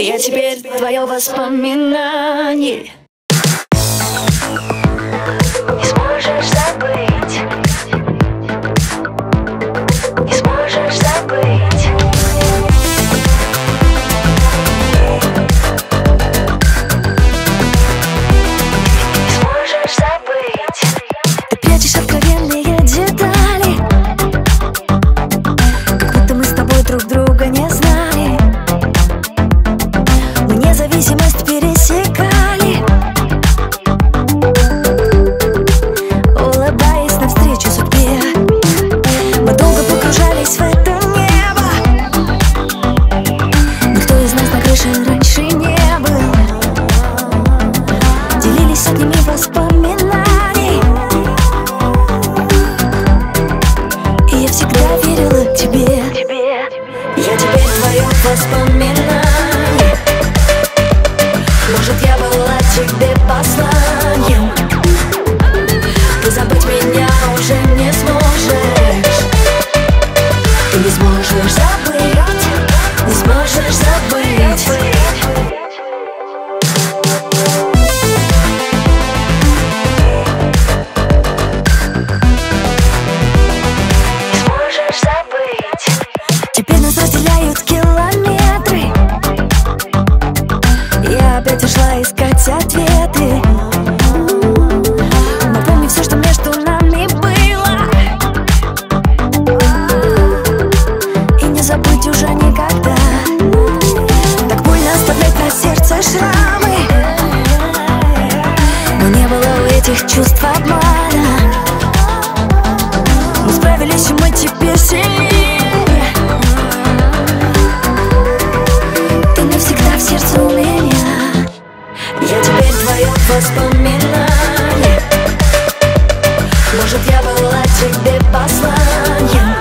Я теперь твое воспоминание. Не сможешь забыть. Не сможешь забыть. Не сможешь забыть. Ты прячешь откровенные детали. Как будто мы с тобой друг друга was for me. этих чувств обмана. Мы справились, и мы теперь сильнее Ты навсегда в сердце у меня. Я теперь твое воспоминание. Может, я была тебе посланием.